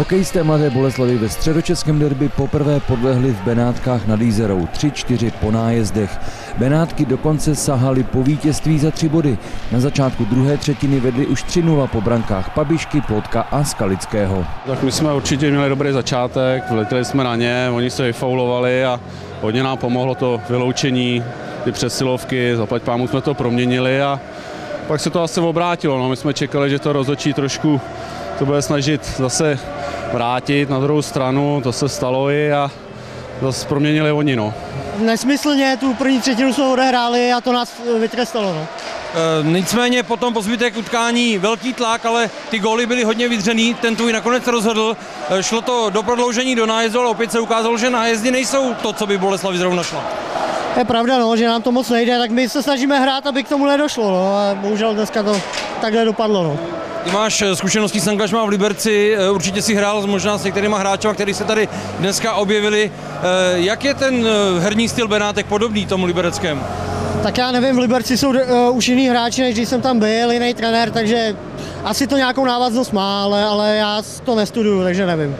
Hokejisté Mladé Boleslavy ve středočeském derby poprvé podlehli v Benátkách nad Jízerou 3-4 po nájezdech. Benátky dokonce sahali po vítězství za tři body. Na začátku druhé třetiny vedli už 3-0 po brankách Pabišky, Plotka a Skalického. Tak my jsme určitě měli dobrý začátek, vletěli jsme na ně, oni se vyfaulovali a hodně nám pomohlo to vyloučení, ty přesilovky, zaplať pámu jsme to proměnili a pak se to asi obrátilo. No. My jsme čekali, že to rozhodčí trošku to bude snažit zase vrátit na druhou stranu, to se stalo i a zase proměnili oni. No. Nesmyslně tu první třetinu jsme odehráli a to nás vytrestalo. No. E, nicméně potom po zbytek utkání velký tlak, ale ty góly byly hodně vydřený, ten tvůj nakonec rozhodl. E, šlo to do prodloužení, do nájezdu, ale opět se ukázalo, že nájezdy nejsou to, co by Boleslavi zrovna šlo. Je pravda, no, že nám to moc nejde, tak my se snažíme hrát, aby k tomu nedošlo. No, a bohužel dneska to takhle dopadlo. No. Ty máš eh, zkušenosti s angažmá v Liberci, eh, určitě si hrál možná s některýma hráči, kteří se tady dneska objevili. Eh, jak je ten herní styl Benátek podobný tomu libereckému? Tak já nevím, v Liberci jsou už jiný hráči, než když jsem tam byl, jiný trenér, takže asi to nějakou návaznost má, ale, ale já to nestuduju, takže nevím.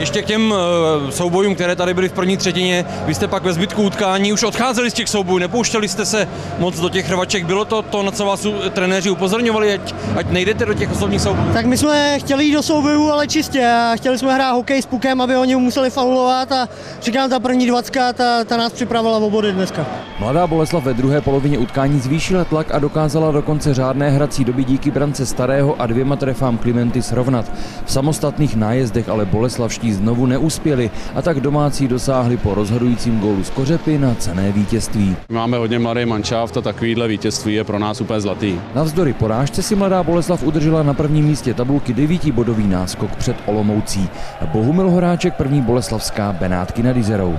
Ještě k těm uh, soubojům, které tady byly v první třetině, vy jste pak ve zbytku utkání už odcházeli z těch soubojů, nepouštěli jste se moc do těch rvaček. Bylo to to, na co vás trenéři upozorňovali, ať, ať nejdete do těch osobních soubojů? Tak my jsme chtěli jít do soubojů, ale čistě. A chtěli jsme hrát hokej s pukem, aby oni museli faulovat a říkám, ta první dvacka, ta, ta nás připravila v obody dneska. Mladá Boleslav ve druhé polovině utkání zvýšila tlak a dokázala dokonce řádné hrací doby díky brance Starého a dvěma trefám Klimenty srovnat. V samostatných nájezdech ale Boleslavští znovu neuspěli a tak domácí dosáhli po rozhodujícím gólu z Kořepy na cené vítězství. Máme hodně mladý manšaft a takovýhle vítězství je pro nás úplně zlatý. Navzdory porážce si mladá Boleslav udržela na prvním místě tabulky devítibodový náskok před Olomoucí. Bohumil Horáček, první Boleslavská Benátky nad Izerou.